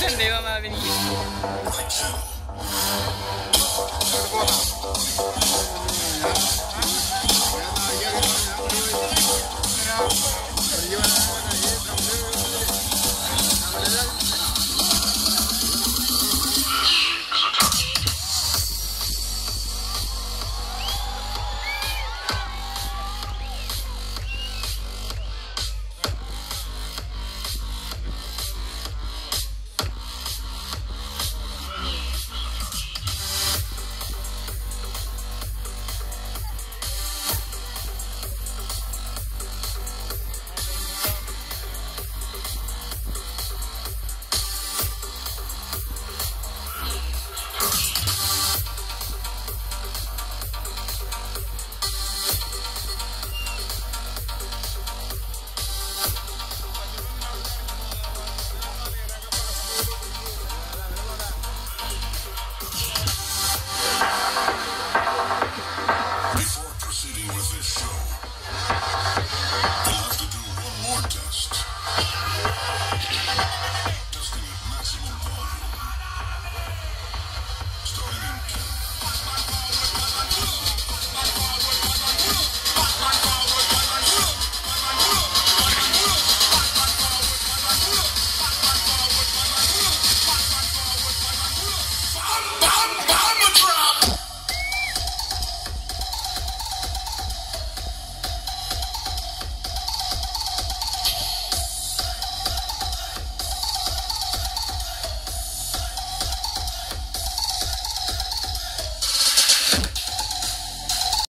真妈妈给你。